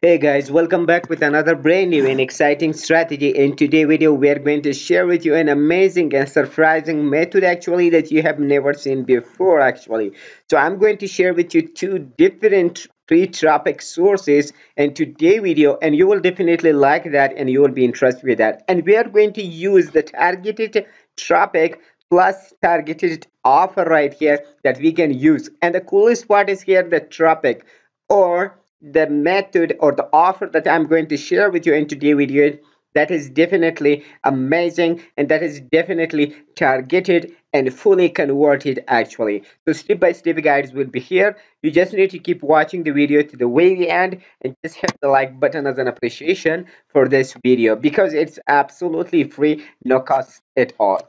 Hey guys, welcome back with another brand new and exciting strategy. In today's video, we are going to share with you an amazing and surprising method actually that you have never seen before actually. So I'm going to share with you two different free traffic sources in today's video and you will definitely like that and you will be interested with that. And we are going to use the targeted traffic plus targeted offer right here that we can use. And the coolest part is here the traffic or the method or the offer that I'm going to share with you in today's video that is definitely amazing and that is definitely targeted and fully converted actually. So step by step guides will be here. You just need to keep watching the video to the very end and just hit the like button as an appreciation for this video because it's absolutely free no cost at all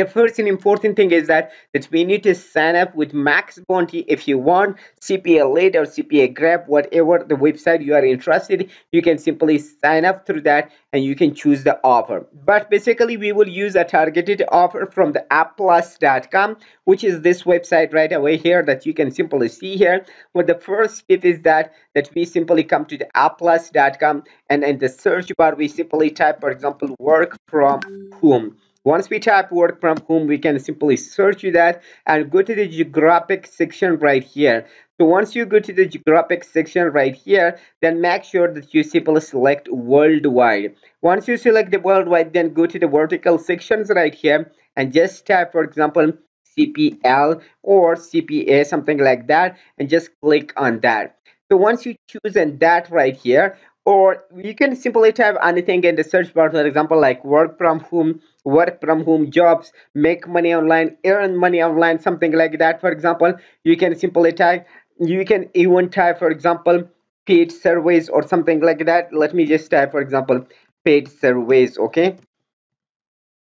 the first and important thing is that that we need to sign up with max bounty if you want cpa lead or CPAGrip whatever the website you are interested you can simply sign up through that and you can choose the offer. But basically we will use a targeted offer from the affplus.com which is this website right away here that you can simply see here. But the first step is that that we simply come to the affplus.com and in the search bar we simply type for example work from home once we type work from home, we can simply search that and go to the geographic section right here. So once you go to the geographic section right here, then make sure that you simply select worldwide. Once you select the worldwide, then go to the vertical sections right here and just type, for example, CPL or CPA, something like that, and just click on that. So once you choose and that right here, or you can simply type anything in the search bar for example like work from home work from home jobs make money online earn money online something like that for example. You can simply type you can even type for example paid surveys or something like that. Let me just type for example paid surveys okay?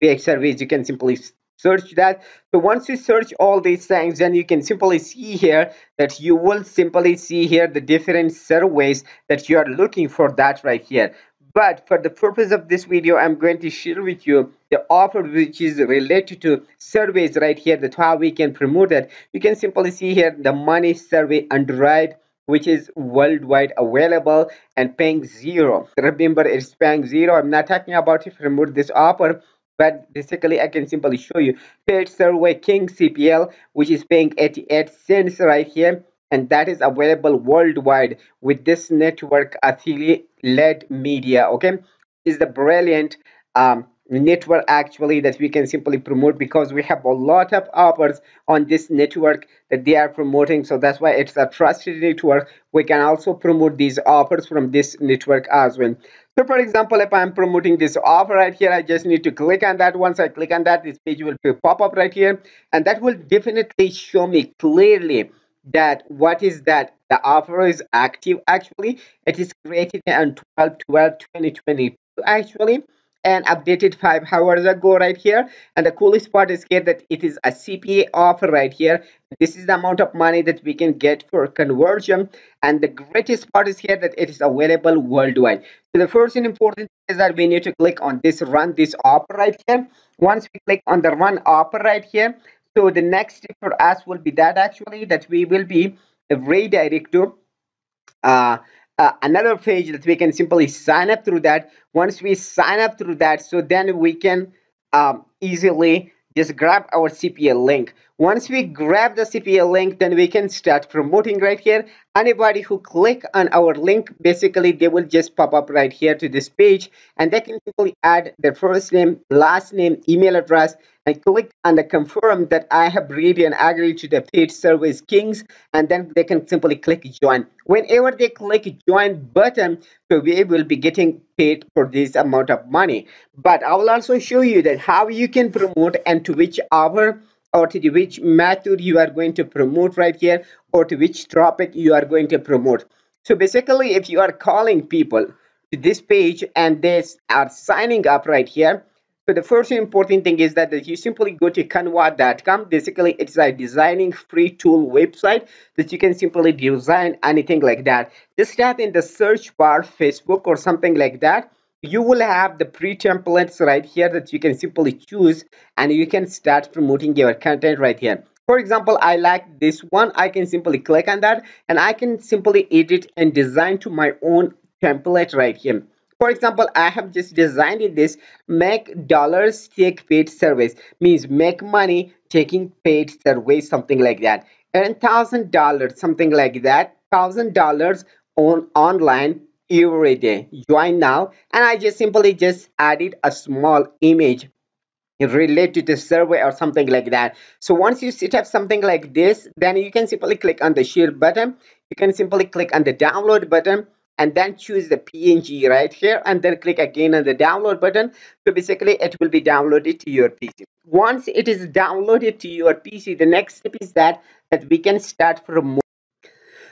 Paid surveys you can simply search that. So once you search all these things then you can simply see here that you will simply see here the different surveys that you are looking for that right here. But for the purpose of this video i'm going to share with you the offer which is related to surveys right here that how we can promote it. You can simply see here the money survey android which is worldwide available and paying zero. Remember it's paying zero. I'm not talking about if promote this offer but basically I can simply show you. Paid survey King CPL which is paying 88 cents right here and that is available worldwide with this network affiliate led media okay? Is the brilliant um, network actually that we can simply promote because we have a lot of offers on this network that they are promoting. So that's why it's a trusted network. We can also promote these offers from this network as well. So for example if i'm promoting this offer right here i just need to click on that. Once i click on that this page will pop up right here. And that will definitely show me clearly that what is that the offer is active actually. It is created on 12 12 2022 actually and updated five hours ago right here. And the coolest part is here that it is a cpa offer right here. This is the amount of money that we can get for conversion. And the greatest part is here that it is available worldwide. So the first and important is that we need to click on this run this offer right here. Once we click on the run offer right here so the next step for us will be that actually that we will be redirect to uh, uh, another page that we can simply sign up through that once we sign up through that so then we can um, easily just grab our CPL link. Once we grab the CPL link, then we can start promoting right here. Anybody who click on our link, basically they will just pop up right here to this page and they can simply add their first name, last name, email address, and click on the confirm that I have read and agreed to the paid service kings and then they can simply click join. Whenever they click join button, so we will be getting paid for this amount of money. But I will also show you that how you can promote and to which hour or to which method you are going to promote right here or to which topic you are going to promote. So basically if you are calling people to this page and they are signing up right here so the first important thing is that you simply go to canva.com. Basically, it's a designing free tool website that you can simply design anything like that. Just type in the search bar Facebook or something like that. You will have the pre-templates right here that you can simply choose and you can start promoting your content right here. for example i like this one. I can simply click on that and i can simply edit and design to my own template right here. For example i have just designed this make dollars take paid service means make money taking paid service something like that. And thousand dollars something like that. Thousand dollars on online every day join now. And i just simply just added a small image related to the survey or something like that. So once you set up something like this then you can simply click on the share button. You can simply click on the download button and then choose the png right here and then click again on the download button. So basically it will be downloaded to your pc once it is downloaded to your pc the next step is that that we can start from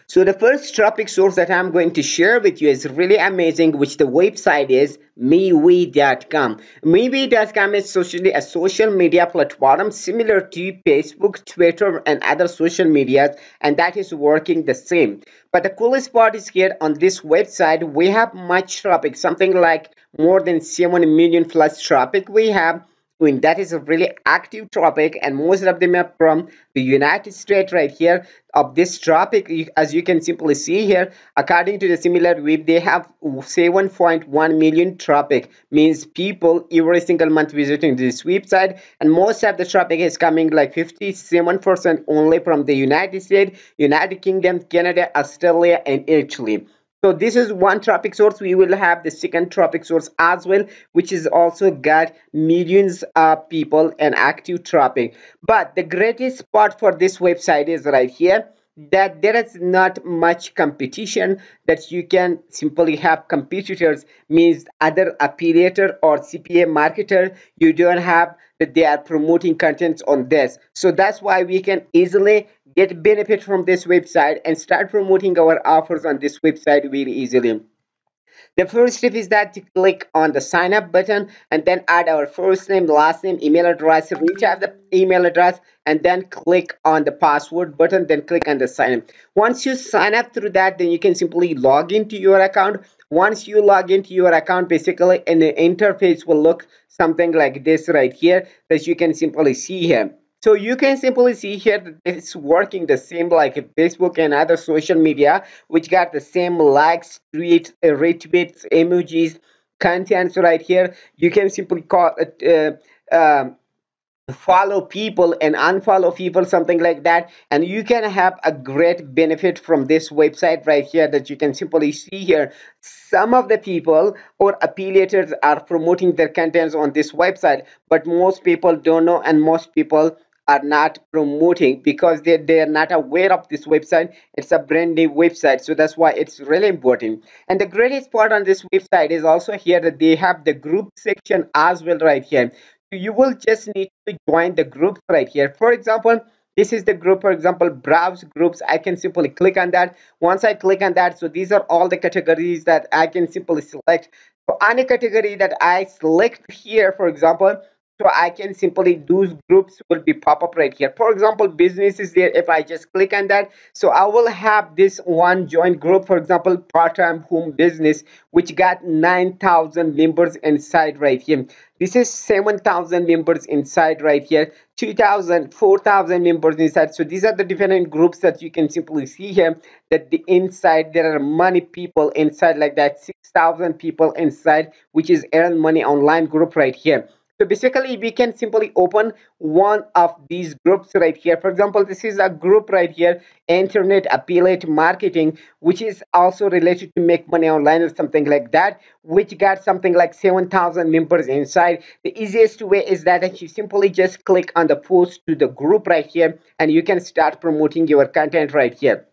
so the first topic source that I'm going to share with you is really amazing, which the website is MeWe.com. MeWe.com is socially a social media platform similar to Facebook, Twitter, and other social medias, and that is working the same. But the coolest part is here on this website, we have much traffic, something like more than 7 million plus traffic we have when that is a really active topic and most of them are from the United States right here. Of this topic as you can simply see here according to the SimilarWeb they have 7.1 million traffic means people every single month visiting this website and most of the traffic is coming like 57% only from the United States, United Kingdom, Canada, Australia and Italy so this is one traffic source. We will have the second traffic source as well which is also got millions of people and active traffic but the greatest part for this website is right here that there is not much competition that you can simply have competitors means other affiliator or cpa marketer. You don't have that they are promoting contents on this. So that's why we can easily get benefit from this website and start promoting our offers on this website very easily. The first step is that to click on the sign up button and then add our first name last name email address reach out the email address and then click on the password button then click on the sign up. Once you sign up through that then you can simply log into your account. Once you log into your account basically the interface will look something like this right here that you can simply see here so you can simply see here that it's working the same like Facebook and other social media, which got the same likes, tweets, uh, retweets, emojis, contents right here. You can simply call it. Uh, um, follow people and unfollow people something like that and you can have a great benefit from this website right here that you can simply see here some of the people or affiliators are promoting their contents on this website but most people don't know and most people are not promoting because they, they are not aware of this website. It's a brand new website so that's why it's really important. And the greatest part on this website is also here that they have the group section as well right here. So you will just need to join the groups right here. For example this is the group for example browse groups. I can simply click on that. Once i click on that so these are all the categories that i can simply select. So any category that i select here for example so i can simply those groups will be pop up right here. For example business is there. If i just click on that so i will have this one joint group. For example part-time home business which got 9000 members inside right here. This is 7000 members inside right here 2000 4000 members inside. So these are the different groups that you can simply see here that the inside there are many people inside like that 6000 people inside which is earn money online group right here so basically we can simply open one of these groups right here. For example this is a group right here internet affiliate marketing which is also related to make money online or something like that which got something like 7000 members inside. The easiest way is that you simply just click on the post to the group right here and you can start promoting your content right here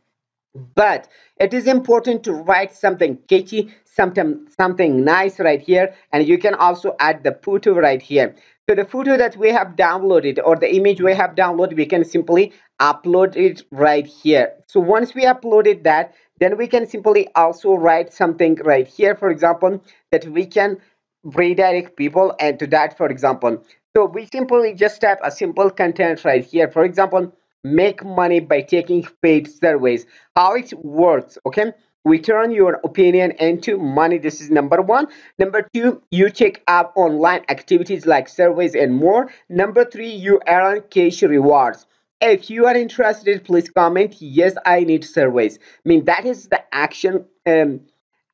but it is important to write something catchy something something nice right here. And you can also add the photo right here. So the photo that we have downloaded or the image we have downloaded we can simply upload it right here. So once we uploaded that then we can simply also write something right here. For example that we can redirect people and to that for example. So we simply just type a simple content right here. For example make money by taking paid surveys. How it works okay? We turn your opinion into money. This is number one. Number two you check up online activities like surveys and more. Number three you earn cash rewards. If you are interested please comment yes i need surveys. I mean that is the action um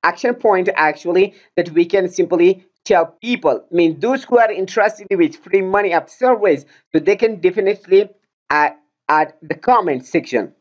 action point actually that we can simply tell people. I mean those who are interested with free money up surveys so they can definitely add, add the comment section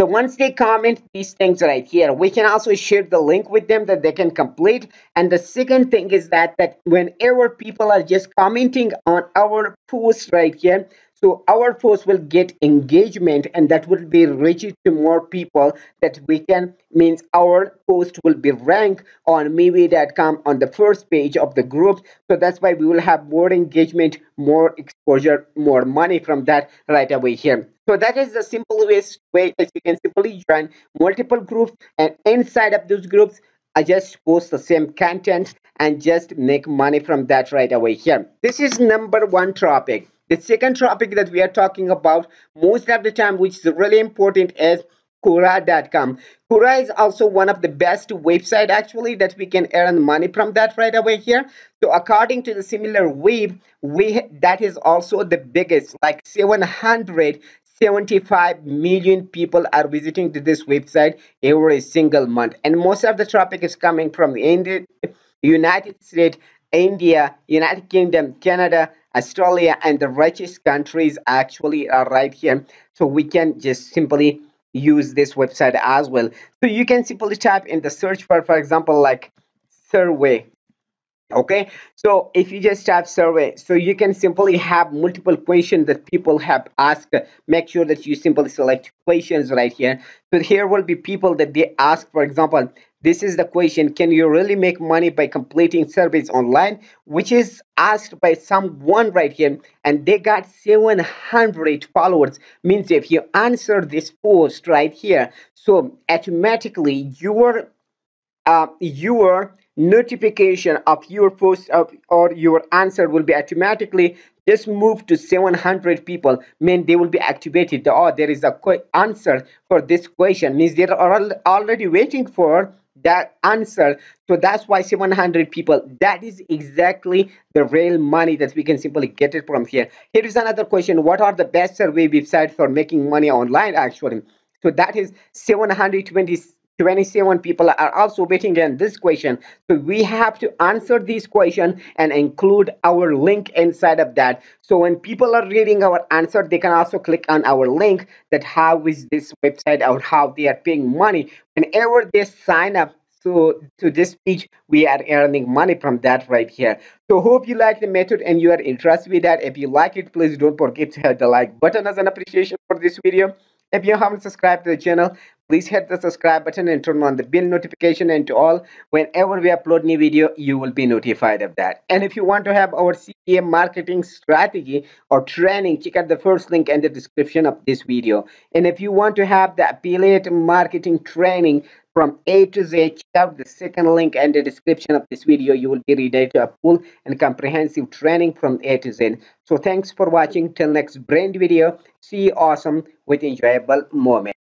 so once they comment these things right here, we can also share the link with them that they can complete. And the second thing is that, that whenever people are just commenting on our post right here, so our post will get engagement and that will be reached to more people that we can means our post will be ranked on MeWe.com on the first page of the group so that's why we will have more engagement more exposure more money from that right away here so that is the simplest way that you can simply join multiple groups and inside of those groups I just post the same content and just make money from that right away here. This is number one topic. The second topic that we are talking about most of the time, which is really important, is Quora.com. Quora is also one of the best website actually that we can earn money from that right away here. So according to the SimilarWeb, we that is also the biggest, like 775 million people are visiting to this website every single month, and most of the traffic is coming from the United States, India, United Kingdom, Canada, Australia and the richest countries actually are right here. So we can just simply use this website as well. So you can simply type in the search bar, for example, like survey. Okay, so if you just type survey, so you can simply have multiple questions that people have asked. Make sure that you simply select questions right here. So here will be people that they ask, for example, this is the question can you really make money by completing surveys online? Which is asked by someone right here and they got 700 followers. Means if you answer this post right here so automatically your uh, your notification of your post of, or your answer will be automatically just move to 700 people. Mean they will be activated. Oh there is a answer for this question. Means they are already waiting for that answer. So that's why 700 people that is exactly the real money that we can simply get it from here. Here is another question. What are the best survey websites for making money online actually? So that is 720 27 people are also waiting on this question. So we have to answer this question and include our link inside of that. So when people are reading our answer they can also click on our link that how is this website or how they are paying money. Whenever they sign up so to this page we are earning money from that right here. So hope you like the method and you are interested with that. If you like it please don't forget to hit the like button as an appreciation for this video. If you haven't subscribed to the channel, please hit the subscribe button and turn on the bell notification and to all whenever we upload new video you will be notified of that. And if you want to have our CPM marketing strategy or training check out the first link in the description of this video. And if you want to have the affiliate marketing training from A to Z check out the second link in the description of this video. You will be redirected to a full and comprehensive training from A to Z. So thanks for watching. Till next brand video. See you awesome with enjoyable moment